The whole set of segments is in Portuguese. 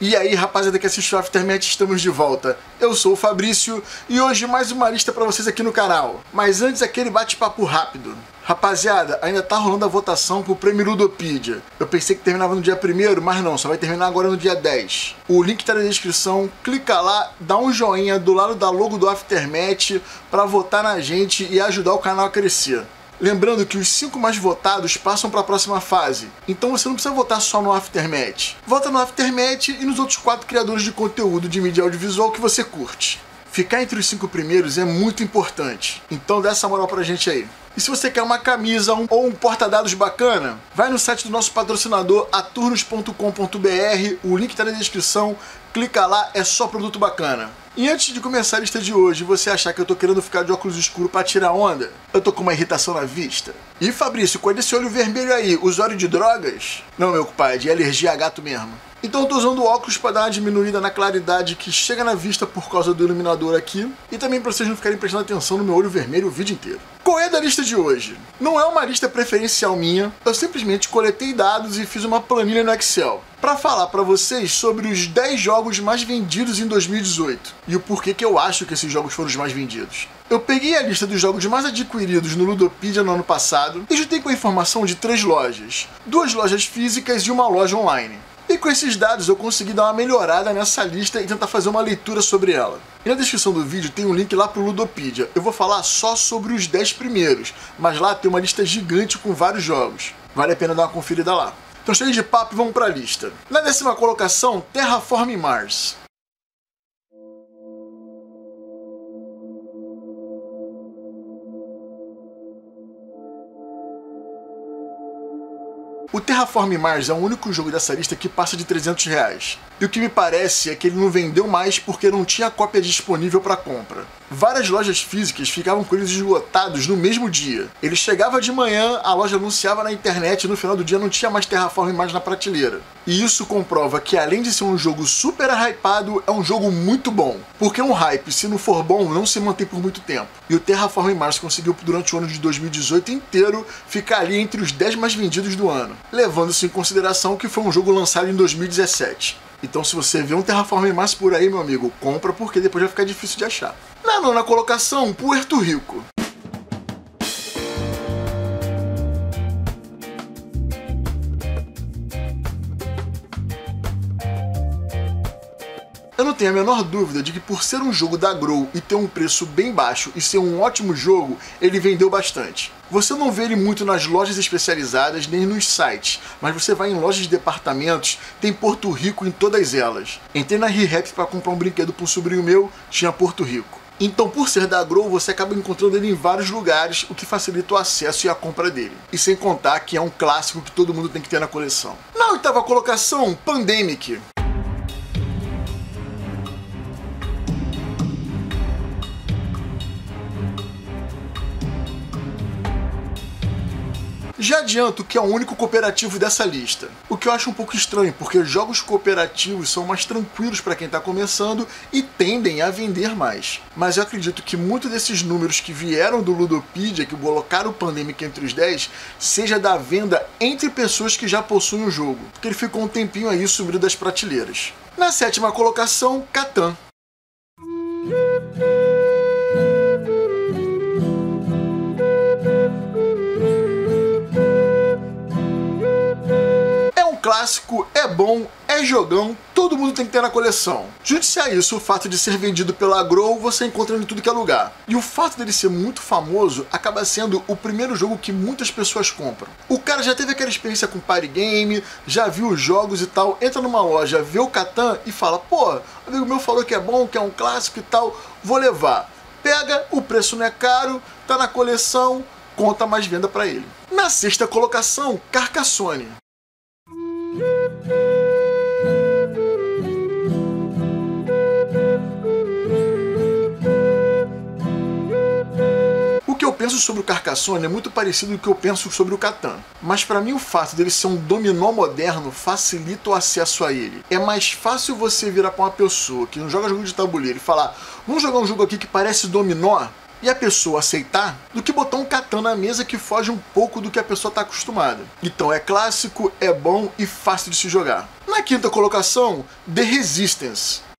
E aí, rapaziada que assistiu Aftermath, estamos de volta. Eu sou o Fabrício e hoje mais uma lista para vocês aqui no canal. Mas antes, aquele bate-papo rápido. Rapaziada, ainda tá rolando a votação pro Prêmio Ludopedia. Eu pensei que terminava no dia 1 mas não, só vai terminar agora no dia 10. O link tá na descrição, clica lá, dá um joinha do lado da logo do Aftermath para votar na gente e ajudar o canal a crescer. Lembrando que os cinco mais votados passam para a próxima fase, então você não precisa votar só no Aftermath. Vota no Aftermath e nos outros quatro criadores de conteúdo de mídia audiovisual que você curte. Ficar entre os cinco primeiros é muito importante, então dá essa moral pra gente aí. E se você quer uma camisa um, ou um porta-dados bacana, vai no site do nosso patrocinador aturnos.com.br, o link está na descrição, clica lá, é só produto bacana. E antes de começar a lista de hoje, você achar que eu tô querendo ficar de óculos escuros para tirar onda? Eu tô com uma irritação na vista. E Fabrício, com esse olho vermelho aí, usuário de drogas? Não, meu compadre, é alergia a gato mesmo. Então eu tô usando óculos para dar uma diminuída na claridade que chega na vista por causa do iluminador aqui e também para vocês não ficarem prestando atenção no meu olho vermelho o vídeo inteiro. Qual é da lista de hoje? Não é uma lista preferencial minha, eu simplesmente coletei dados e fiz uma planilha no Excel para falar para vocês sobre os 10 jogos mais vendidos em 2018 e o porquê que eu acho que esses jogos foram os mais vendidos. Eu peguei a lista dos jogos mais adquiridos no Ludopedia no ano passado e juntei com a informação de três lojas, duas lojas físicas e uma loja online. E com esses dados eu consegui dar uma melhorada nessa lista e tentar fazer uma leitura sobre ela. E na descrição do vídeo tem um link lá pro Ludopedia. Eu vou falar só sobre os 10 primeiros, mas lá tem uma lista gigante com vários jogos. Vale a pena dar uma conferida lá. Cheio de papo, vamos pra lista. Na décima colocação, Terraform Mars. O Terraform Mars é o único jogo dessa lista que passa de 300 reais. E o que me parece é que ele não vendeu mais porque não tinha cópia disponível para compra. Várias lojas físicas ficavam com eles esgotados no mesmo dia. Ele chegava de manhã, a loja anunciava na internet e no final do dia não tinha mais Terraform Mars na prateleira. E isso comprova que além de ser um jogo super hypado, é um jogo muito bom. Porque um hype, se não for bom, não se mantém por muito tempo. E o Terraform Mars conseguiu durante o ano de 2018 inteiro ficar ali entre os 10 mais vendidos do ano levando-se em consideração que foi um jogo lançado em 2017. Então se você vê um Terraform Mars por aí, meu amigo, compra porque depois vai ficar difícil de achar. Na nona colocação, Puerto Rico. Eu não tenho a menor dúvida de que por ser um jogo da Grow e ter um preço bem baixo e ser um ótimo jogo, ele vendeu bastante. Você não vê ele muito nas lojas especializadas nem nos sites, mas você vai em lojas de departamentos, tem Porto Rico em todas elas. Entrei na ReHap para comprar um brinquedo para um sobrinho meu, tinha Porto Rico. Então, por ser da Grow, você acaba encontrando ele em vários lugares, o que facilita o acesso e a compra dele. E sem contar que é um clássico que todo mundo tem que ter na coleção. Na oitava colocação, Pandemic. Já adianto que é o único cooperativo dessa lista. O que eu acho um pouco estranho, porque jogos cooperativos são mais tranquilos para quem está começando e tendem a vender mais. Mas eu acredito que muitos desses números que vieram do Ludopedia, que colocaram o Pandemic entre os 10, seja da venda entre pessoas que já possuem o jogo, porque ele ficou um tempinho aí subindo das prateleiras. Na sétima colocação, Catan. Clássico, é bom, é jogão, todo mundo tem que ter na coleção. Junte-se a isso o fato de ser vendido pela Grow, você encontra em tudo que é lugar. E o fato dele ser muito famoso acaba sendo o primeiro jogo que muitas pessoas compram. O cara já teve aquela experiência com party game, já viu os jogos e tal, entra numa loja, vê o Catan e fala: pô, amigo meu falou que é bom, que é um clássico e tal, vou levar. Pega, o preço não é caro, tá na coleção, conta mais venda para ele. Na sexta colocação, Carcassonne. Penso sobre o Carcassonne é muito parecido com o que eu penso sobre o Catan. Mas para mim o fato dele ser um dominó moderno facilita o acesso a ele. É mais fácil você virar para uma pessoa que não joga jogo de tabuleiro e falar: "Vamos jogar um jogo aqui que parece dominó?" e a pessoa aceitar do que botar um katana na mesa que foge um pouco do que a pessoa está acostumada. Então é clássico, é bom e fácil de se jogar. Na quinta colocação, The Resistance.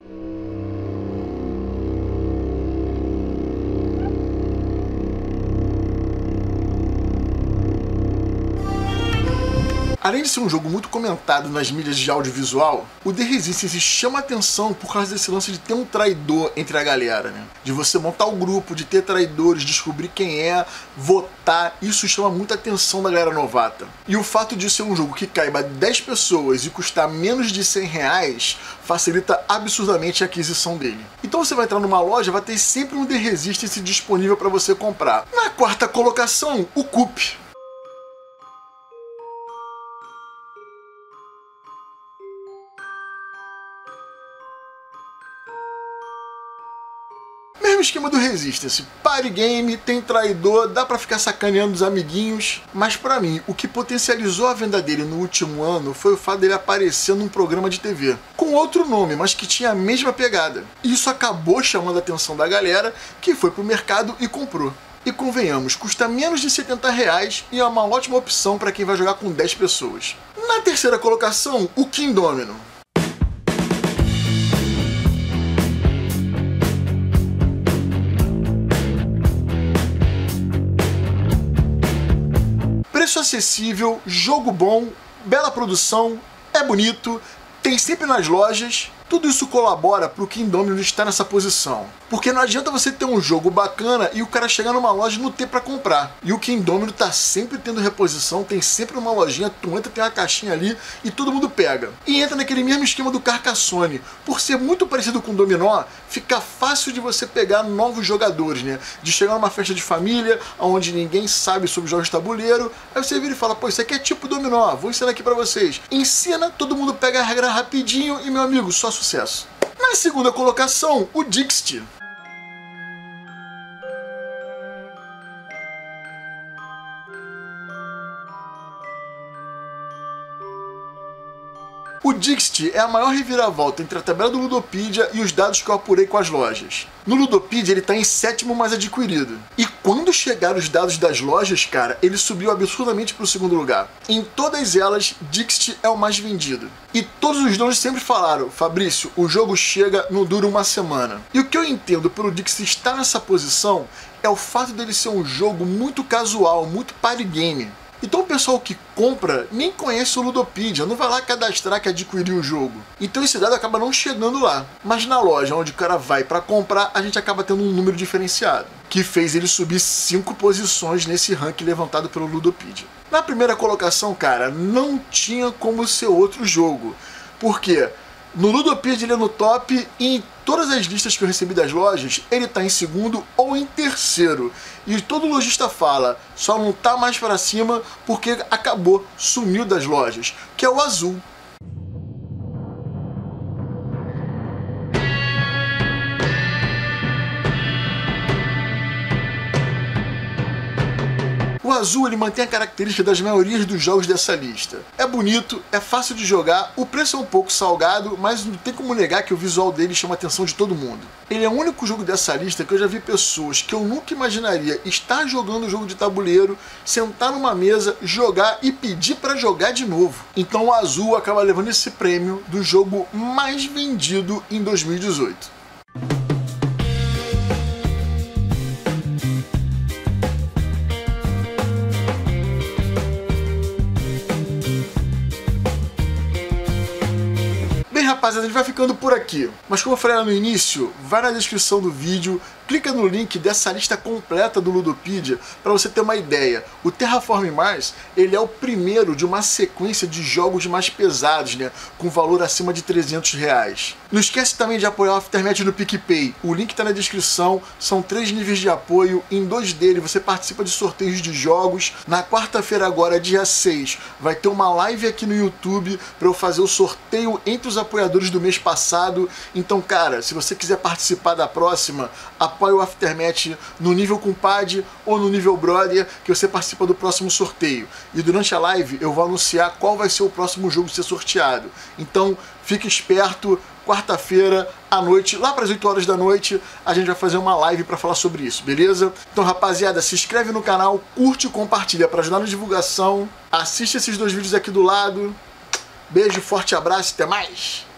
Além de ser um jogo muito comentado nas mídias de audiovisual, o The Resistance chama atenção por causa desse lance de ter um traidor entre a galera, né? De você montar o um grupo, de ter traidores, descobrir quem é, votar, isso chama muita atenção da galera novata. E o fato de ser um jogo que caiba 10 pessoas e custar menos de 100 reais facilita absurdamente a aquisição dele. Então você vai entrar numa loja, vai ter sempre um The Resistance disponível para você comprar. Na quarta colocação, o Coop. Esquema do Resistance. Party game, tem traidor, dá para ficar sacaneando os amiguinhos. Mas para mim, o que potencializou a venda dele no último ano foi o fato dele aparecer num programa de TV. Com outro nome, mas que tinha a mesma pegada. Isso acabou chamando a atenção da galera, que foi pro mercado e comprou. E convenhamos, custa menos de 70 reais e é uma ótima opção para quem vai jogar com 10 pessoas. Na terceira colocação, o King Domino. Acessível, jogo bom, bela produção, é bonito, tem sempre nas lojas tudo isso colabora para o Kingdom estar nessa posição. Porque não adianta você ter um jogo bacana e o cara chegar numa loja e não ter para comprar. E o Kingdom tá sempre tendo reposição, tem sempre uma lojinha, tu entra, tem uma caixinha ali e todo mundo pega. E entra naquele mesmo esquema do Carcassonne. Por ser muito parecido com o Dominó, fica fácil de você pegar novos jogadores, né? De chegar numa festa de família, onde ninguém sabe sobre jogos de tabuleiro, aí você vira e fala, pô, isso aqui é tipo Dominó, vou ensinar aqui para vocês. Ensina, todo mundo pega a regra rapidinho e, meu amigo, só sucesso. Na segunda colocação, o Dixit. Dixit é a maior reviravolta entre a tabela do Ludopedia e os dados que eu apurei com as lojas. No Ludopedia ele está em sétimo mais adquirido. E quando chegaram os dados das lojas, cara, ele subiu absurdamente para o segundo lugar. Em todas elas, Dixit é o mais vendido. E todos os donos sempre falaram, Fabrício, o jogo chega, não dura uma semana. E o que eu entendo pelo Dixit estar nessa posição é o fato dele ser um jogo muito casual, muito party game. Então o pessoal que compra nem conhece o Ludopedia, não vai lá cadastrar que adquiriu o jogo. Então esse dado acaba não chegando lá. Mas na loja onde o cara vai para comprar, a gente acaba tendo um número diferenciado, que fez ele subir cinco posições nesse ranking levantado pelo Ludopedia. Na primeira colocação, cara, não tinha como ser outro jogo. Por quê? No Ludopedia ele é no top e em todas as listas que eu recebi das lojas, ele está em segundo ou em terceiro. E todo lojista fala, só não está mais para cima porque acabou, sumiu das lojas, que é o azul. Azul ele mantém a característica das maiorias dos jogos dessa lista. É bonito, é fácil de jogar, o preço é um pouco salgado, mas não tem como negar que o visual dele chama a atenção de todo mundo. Ele é o único jogo dessa lista que eu já vi pessoas que eu nunca imaginaria estar jogando jogo de tabuleiro, sentar numa mesa, jogar e pedir para jogar de novo. Então o azul acaba levando esse prêmio do jogo mais vendido em 2018. Rapaziada, a gente vai ficando por aqui. Mas como eu falei lá no início, vai na descrição do vídeo, clica no link dessa lista completa do Ludopedia para você ter uma ideia. O Terraform Mars, ele é o primeiro de uma sequência de jogos mais pesados, né, com valor acima de 300 reais. Não esquece também de apoiar o Aftermath no PicPay. O link está na descrição, são três níveis de apoio, em dois deles você participa de sorteios de jogos. Na quarta-feira agora, dia 6, vai ter uma live aqui no YouTube para eu fazer o sorteio entre os apoiadores do mês passado. Então, cara, se você quiser participar da próxima, apoie o Aftermath no nível compadre ou no nível brother, que você participa do próximo sorteio. E durante a live eu vou anunciar qual vai ser o próximo jogo ser sorteado. Então, fique esperto, quarta-feira à noite, lá para as 8 horas da noite, a gente vai fazer uma live para falar sobre isso, beleza? Então, rapaziada, se inscreve no canal, curte e compartilha para ajudar na divulgação. Assiste esses dois vídeos aqui do lado. Beijo, forte abraço e até mais!